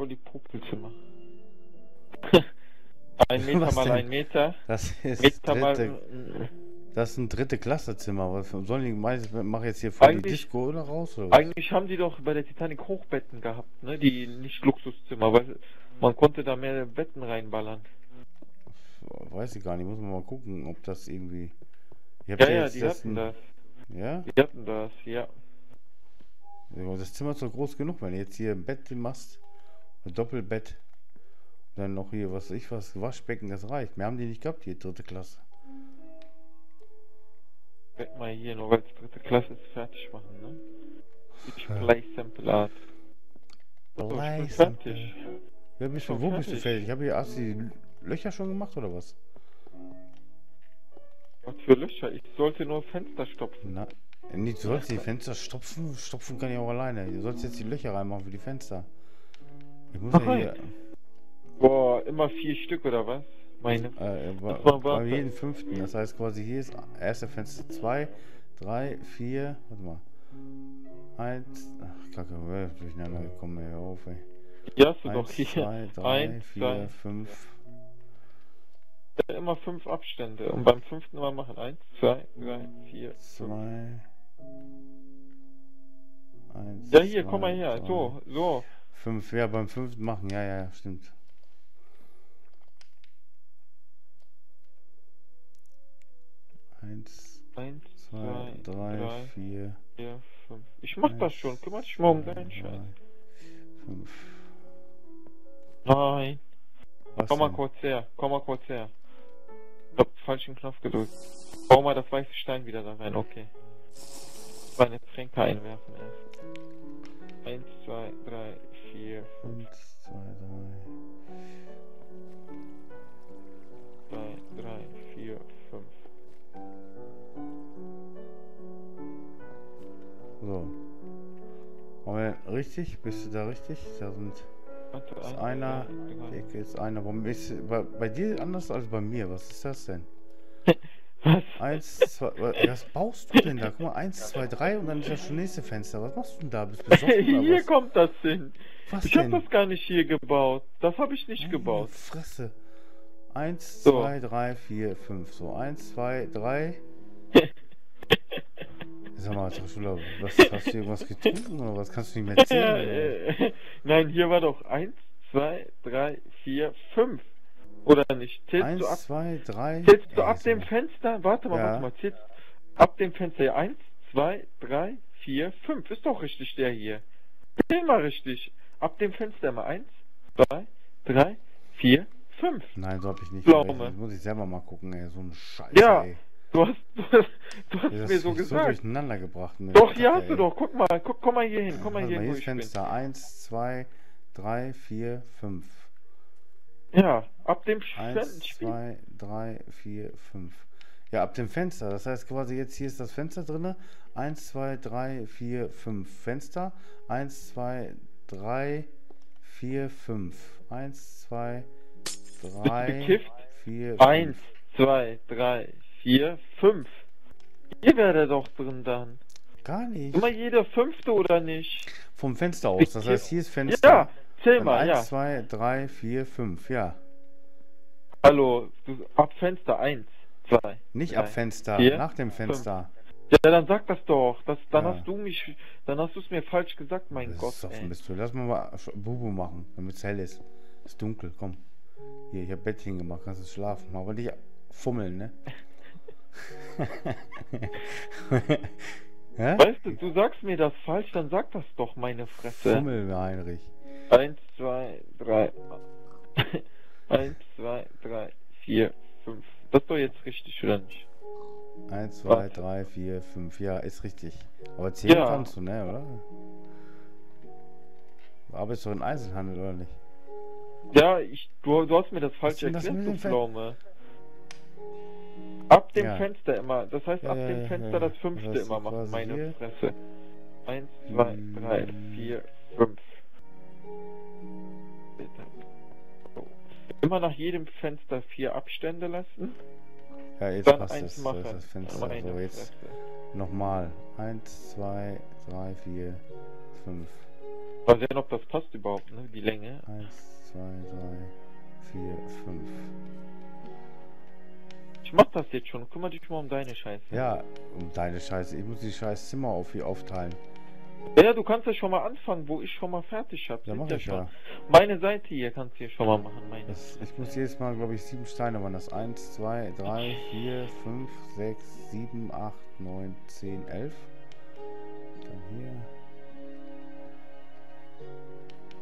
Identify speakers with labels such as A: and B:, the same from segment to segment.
A: voll die Popelzimmer. ein Meter
B: Was
A: mal
B: denn?
A: ein Meter.
B: Das ist
A: Meter
B: dritte, das ist ein dritte Klassezimmer. Was sollen die mach jetzt hier voll die Disco oder raus? Oder?
A: Eigentlich haben die doch bei der Titanic Hochbetten gehabt, ne? Die nicht Luxuszimmer, weil man konnte da mehr Betten reinballern.
B: Weiß ich gar nicht, muss man mal gucken, ob das irgendwie.
A: Ja, ja,
B: jetzt
A: die
B: das
A: hatten das.
B: Ja?
A: Die hatten das, ja.
B: Ja, Das Zimmer ist doch groß genug, wenn du jetzt hier ein Bett machst, ein Doppelbett, dann noch hier, was weiß ich was, Waschbecken, das reicht. Mehr haben die nicht gehabt, die dritte Klasse.
A: Werd mal hier weil es dritte Klasse ist, fertig machen, ne? Ich
B: Ja.
A: Play Sample Art. Fertig.
B: Ja, bist du, wo bist du
A: fertig.
B: fertig? Ich habe hier, hast du die Löcher schon gemacht oder was?
A: Was für Löcher? Ich sollte nur Fenster stopfen.
B: Na, nee, du sollst die Fenster stopfen, stopfen kann ich auch alleine. Du sollst jetzt die Löcher reinmachen für die Fenster. Ich muss ja hier,
A: Boah, immer vier Stück oder was? Meine.
B: äh, bei,
A: war
B: bei
A: warte.
B: jedem fünften. Das heißt quasi hier ist erste Fenster 2, 3, 4, warte mal. 1, ach kacke, äh, durcheinander gekommen, ey, hör auf, ey.
A: Hier hast du doch
B: 1,
A: hier.
B: 2, 3,
A: Eins,
B: 4,
A: zwei.
B: 5.
A: Immer fünf Abstände. Und beim fünften Mal machen. Eins, zwei, drei, vier, fünf.
B: 2. 1.
A: Ja, hier, komm mal her. So, so.
B: 5, ja, beim fünften machen, ja, ja, ja, stimmt. Eins,
A: Eins,
B: zwei,
A: zwei,
B: drei,
A: drei,
B: vier,
A: vier, fünf. Ich mach das schon. Kümmere dich mal um deinen Scheiß.
B: fünf.
A: Nein.
B: Was
A: Komm mal
B: denn?
A: kurz her. Komm mal kurz her. Ich hab falschen Knopf gedrückt. Bau mal das weiße Stein wieder da rein. Okay. Meine Tränke einwerfen erst. Eins, zwei, drei, vier, fünf,
B: Eins, zwei, drei.
A: zwei, drei, vier, fünf.
B: So. Aber richtig? Bist du da richtig? Da sind
A: Warte,
B: ist einer. ist einer. Warum ist bei, bei dir anders als bei mir? Was ist das denn?
A: Was?
B: Eins, zwei, wa- was baust du denn da? Guck mal, eins, zwei, drei und dann ist das schon nächste Fenster. Was machst du denn da? Bist du besoffen
A: hier
B: was?
A: kommt das hin.
B: Was
A: Ich hab das gar nicht hier gebaut. Das habe ich nicht
B: Meine
A: gebaut.
B: Fresse. Eins,
A: So.
B: zwei, drei, vier, fünf. So, eins, zwei, drei. Sag mal, Taschula, was hast du irgendwas getrunken oder was kannst du nicht mehr
A: Ja,
B: zählen? oder?
A: äh, Nein, hier war doch eins, zwei, drei, vier, fünf. Oder nicht? Zählst
B: Eins,
A: du ab,
B: zwei, drei.
A: zählst du ab dem. Fenster? Warte mal,
B: Ja.
A: warte mal. Zählst ab dem Fenster ja eins, zwei, drei, vier, fünf. Ist doch richtig der hier. Zähl mal richtig. Ab dem Fenster mal eins, zwei, drei, vier, fünf.
B: Nein, so hab ich nicht. Gerechnet. Muss ich selber mal gucken, ey. So ein Scheiß.
A: Ja,
B: ey.
A: Du hast, du hast, du hast
B: Das
A: mir so
B: so
A: gesagt.
B: durcheinander gebracht. Mir.
A: Doch, hier hast du doch. Guck mal, guck, komm mal hier hin. Komm mal hier hin,
B: hier ist. Fenster. Eins, zwei, drei, vier, fünf.
A: Ja, ab dem
B: Eins,
A: Spiel.
B: zwei, drei, vier, fünf. Ja, ab dem Fenster. Das heißt quasi jetzt hier ist das Fenster drin. Eins, zwei, drei, vier, fünf. Fenster. Eins, zwei, drei, vier, fünf. Eins, zwei, drei,
A: bekifft?
B: vier,
A: Eins,
B: fünf.
A: zwei, drei, vier, fünf. Hier wäre der doch drin dann.
B: Gar nicht.
A: Immer jeder fünfte oder nicht?
B: Vom Fenster aus. Das heißt, hier ist Fenster.
A: Ja, zähl mal,
B: eins,
A: ja.
B: zwei, drei, vier, fünf. Ja.
A: Hallo, du, ab Fenster eins, zwei.
B: Nicht
A: drei,
B: ab Fenster,
A: vier,
B: nach dem Fenster.
A: Ja, dann sag das doch. Das, dann
B: Ja.
A: hast du mich, dann hast du es mir falsch gesagt, mein Gott.
B: Besoffen
A: Ey.
B: bist du. Lass mal mal Bubu machen, damit es hell ist. Ist dunkel, komm. Hier, ich hab Bettchen gemacht, kannst du schlafen. Aber nicht fummeln, ne?
A: Weißt du, du sagst mir das falsch, dann sag das doch, meine Fresse.
B: Fummel, Heinrich.
A: 1, 2, 3, 1, 2, 3, 4, 5. Das war jetzt richtig, oder nicht?
B: 1,
A: 2,
B: 3, 4, 5. Ja, ist richtig. Aber 10
A: ja.
B: kannst du, ne, oder? Du ist doch ein Einzelhandel, oder nicht?
A: Ja, ich, du, du hast mir das falsch erklärt, du Pflaume. Ab dem
B: ja.
A: Fenster immer. Das heißt, ab
B: ja,
A: dem Fenster das fünfte immer machen, meine Fresse. 1, 2, 3, 4, 5. Immer nach jedem Fenster vier Abstände lassen,
B: Ja, jetzt
A: dann
B: passt
A: eins
B: es.
A: machen.
B: Das, Fenster.
A: Meine
B: So, jetzt nochmal. Eins, zwei, drei, vier, fünf.
A: Mal sehen, ob das passt überhaupt, ne? Die Länge.
B: 1, 2, 3, 4, 5.
A: Ich mach das jetzt schon. Kümmere dich mal um deine Scheiße.
B: Ja, um deine Scheiße. Ich muss die scheiß Zimmer auf aufteilen.
A: Ja, du kannst ja schon mal anfangen, wo ich schon mal fertig hab.
B: Ja, mach ich ja.
A: Meine Seite hier kannst du hier schon mal machen.
B: Das, ich muss jedes Mal, glaube ich, sieben Steine waren das. 1, 2, 3, 4, 5, 6, 7, 8, 9, 10, 11. Dann hier.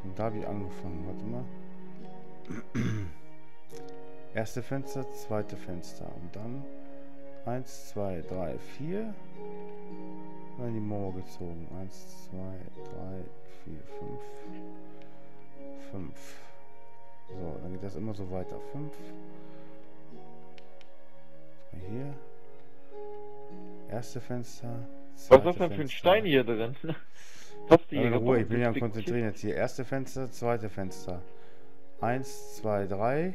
B: Und da habe ich angefangen. Warte mal. Erste Fenster, zweite Fenster. Und dann 1, 2, 3, 4. Dann die Mauer gezogen. 1, 2, 3, 4, 5. 5. So, dann geht das immer so weiter. 5. Hier. Erste Fenster.
A: Was ist das denn für ein. Stein hier drin?
B: Ja,
A: hier
B: in Ruhe, ich bin ja am? Konzentrieren jetzt hier. Erste Fenster, zweite Fenster. 1, 2, 3.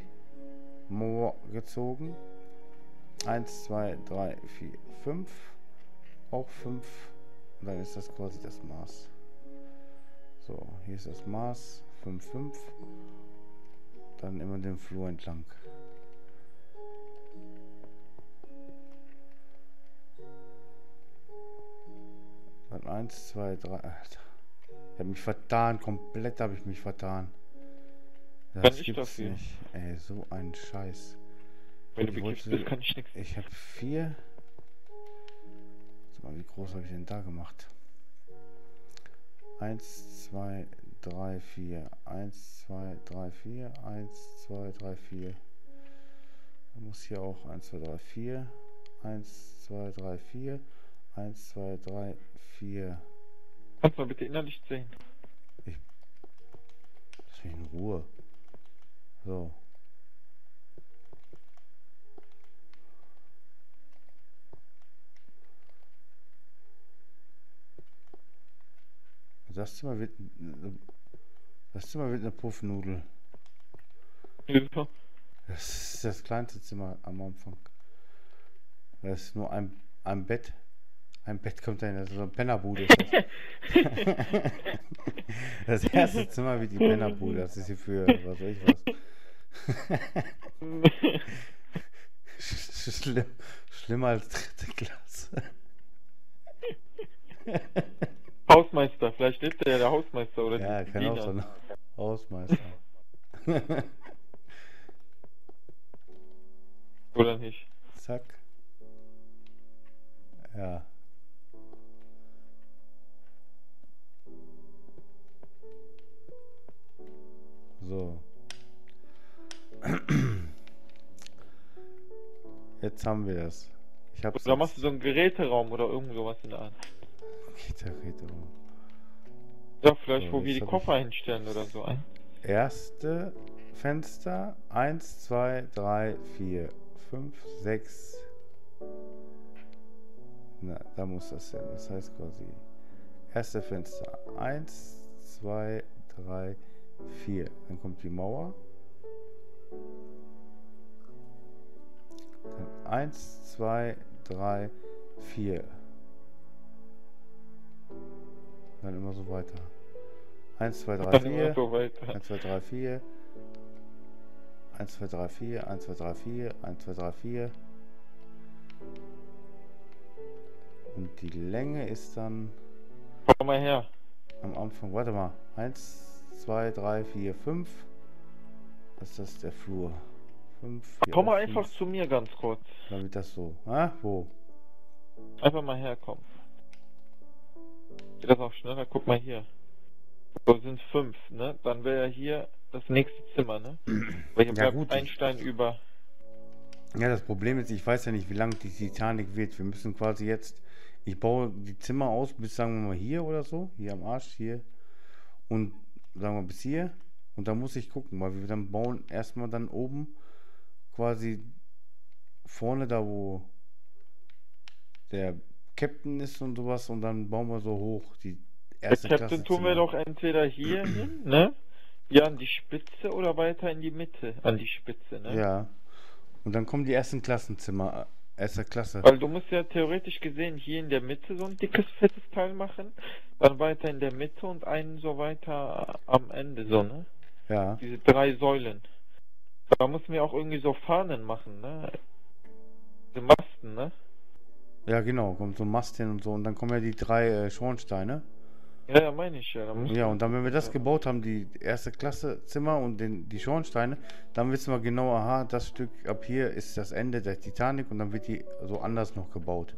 B: Moor gezogen. 1, 2, 3, 4, 5. Auch 5. Und dann ist das quasi das Maß. So, hier ist das Maß. 5, 5. Dann immer den Flur entlang. Dann 1, 2, 3. Alter. Ich habe mich vertan. Komplett habe ich mich vertan.
A: Kann
B: Das
A: ich
B: gibt's
A: dafür.
B: nicht. Ey, so ein Scheiß.
A: Wenn du
B: Ich wollte-
A: bist, kann ich nichts.
B: Ich habe vier. Mal, wie groß habe ich denn da gemacht? Eins, zwei, drei, vier. Eins, zwei, drei, vier. Eins, zwei, drei, vier. Dann muss hier auch eins, zwei, drei, vier. Eins, zwei, drei, vier. Eins, zwei, drei, vier.
A: Kannst du mal bitte innerlich zählen?
B: Lass mich in Ruhe. So. Das Zimmer wird, das Zimmer wird eine Puffnudel.
A: Hilfe.
B: Das ist das kleinste Zimmer am Anfang. Das ist nur ein, ein Bett. Ein Bett kommt da hin, das ist so ein Pennerbude. das erste Zimmer wird die Pennerbude. Das ist hier für, was weiß ich was. Schlimm, schlimmer als dritte Klasse.
A: Hausmeister, vielleicht ist der ja der Hausmeister oder
B: Ja, kann auch
A: Diener.
B: so ein Hausmeister.
A: Oder nicht?
B: Zack. Ja. So. Jetzt haben wir es. Ich hab's.
A: Oder machst du so einen Geräteraum oder irgend sowas in der Art?
B: Gitarre.
A: Ja, vielleicht
B: So,
A: wo wir die Koffer hinstellen oder so ein.
B: Erste Fenster. 1, 2, 3, 4, 5, 6. Na, da muss das hin. Das heißt quasi. Erste Fenster. 1, 2, 3, 4. Dann kommt die Mauer. Dann 1, 2, 3, 4. Dann immer so weiter. 1, 2, 3,
A: Dann immer
B: 4.
A: so weiter.
B: 1, 2, 3, 4. 1, 2, 3, 4. 1, 2, 3, 4. 1, 2, 3, 4. Und die Länge ist dann
A: Komm mal her.
B: am Anfang, warte mal, 1, 2, 3, 4, 5. Das ist das der Flur. 5,
A: Komm mal einfach zu mir ganz kurz.
B: Wird das so. Ah, wo?
A: Einfach mal herkommen. Geht das auch schneller? Guck mal hier. So sind fünf, ne? Dann wäre ja hier das nächste Zimmer, ne? Weil hier
B: Ja,
A: bleibt
B: gut,
A: ein Stein über.
B: Ja, das Problem ist, ich weiß ja nicht, wie lang die Titanic wird. Wir müssen quasi jetzt, ich baue die Zimmer aus bis, sagen wir mal, hier oder so, hier am Arsch, hier. Und sagen wir bis hier. Und dann muss ich gucken, weil wir dann bauen erstmal dann oben quasi vorne da, wo der Captain ist und sowas. Und dann bauen wir so hoch die
A: Der
B: erste
A: Captain
B: Klasse
A: tun wir doch entweder hier hin, ne? Hier an die Spitze oder weiter in die Mitte an die Spitze, ne?
B: Ja. Und dann kommen die ersten Klassenzimmer Erster Klasse.
A: Weil du musst ja theoretisch gesehen hier in der Mitte so ein dickes, fettes Teil machen, dann weiter in der Mitte und einen so weiter am Ende, so, ne?
B: Ja.
A: Diese drei Säulen. Da müssen wir auch irgendwie so Fahnen machen, ne? Diese Masten, ne?
B: Ja, genau. Kommt so ein Mast hin und so. Und dann kommen ja die drei äh, Schornsteine.
A: Ja, ja, meine ich ja.
B: Ja, und dann, wenn wir das gebaut haben, die erste Klasse Zimmer und den, die Schornsteine, dann wissen wir genau, aha, das Stück ab hier ist das Ende der Titanic und dann wird die so anders noch gebaut.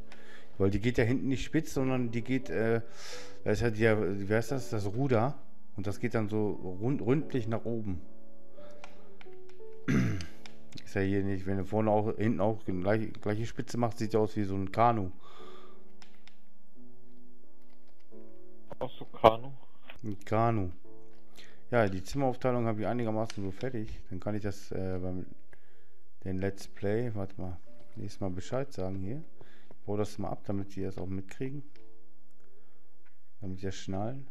B: Weil die geht ja hinten nicht spitz, sondern die geht, äh, da ist ja die, wie heißt das, das Ruder und das geht dann so rund, ründlich nach oben. Ja hier nicht, wenn du vorne auch, hinten auch die gleiche, gleiche Spitze machst, sieht ja aus wie so ein Kanu.
A: auch so Kanu.
B: Ein Kanu. Ja, die Zimmeraufteilung habe ich einigermaßen so fertig. Dann kann ich das äh, beim den Let's Play, warte mal, nächstes Mal Bescheid sagen hier. Ich baue das mal ab, damit die das auch mitkriegen. Damit die das schnallen.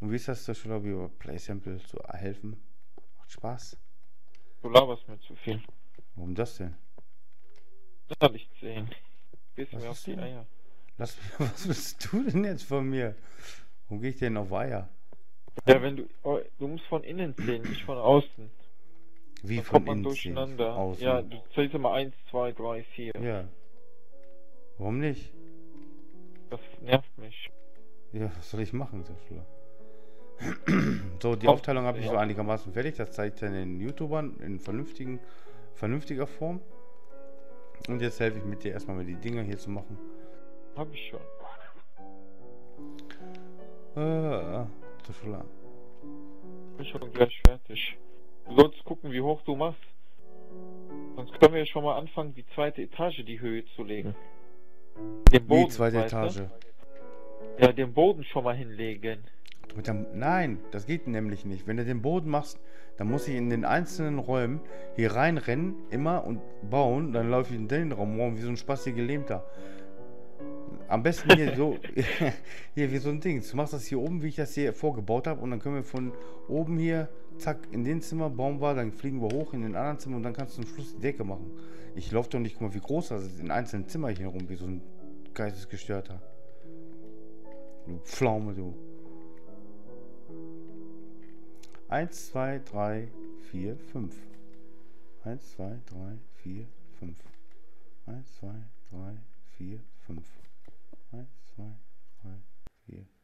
B: Und wie ist das, das schon wie über Play Sample zu helfen? Macht Spaß.
A: Du laberst mir zu viel.
B: Warum das denn?
A: Das will ich sehen.
B: Was
A: mir auf die? Eier.
B: Lass was willst du denn jetzt von mir? Warum gehe ich denn auf Eier?
A: Ja, wenn du, oh, du musst von innen zählen, nicht von außen.
B: Wie
A: Dann
B: von innen
A: durcheinander.
B: Außen.
A: Ja, du zählst immer 1, 2, 3, 4.
B: ja. Warum nicht?
A: Das nervt mich.
B: Ja, was soll ich machen, sehr Schüler? So, die Aufteilung habe ich so
A: ja.
B: einigermaßen fertig. Das zeigt dann den YouTubern in vernünftigen, vernünftiger Form. Und jetzt helfe ich mit dir erstmal mit die Dinger hier zu machen.
A: Hab ich schon.
B: Äh, sehr Schüler.
A: Bin schon gleich fertig. Du sollst gucken, wie hoch du machst. Sonst können wir ja schon mal anfangen, die zweite Etage die Höhe zu legen. Den
B: Wie
A: Boden,
B: zweite
A: weißt du?
B: Etage.
A: Ja, den Boden schon mal hinlegen.
B: Mit dem, nein, das geht nämlich nicht. Wenn du den Boden machst, dann muss ich in den einzelnen Räumen hier reinrennen, immer und bauen. Dann laufe ich in den Raum morgen wie so ein Spasti Gelähmter. Am besten hier so, hier wie so ein Ding. Du machst das hier oben, wie ich das hier vorgebaut habe. Und dann können wir von oben hier, zack, in den Zimmer bauen wir, dann fliegen wir hoch in den anderen Zimmer und dann kannst du zum Schluss die Decke machen. Ich laufe doch nicht, guck mal, wie groß das ist, in einzelnen Zimmer hier rum, wie so ein geistesgestörter. Du Pflaume, du. 1, 2, 3, 4, 5. 1, 2, 3, 4, 5. 1, 2, 3, 4, 5. 1, 2, 3, 4,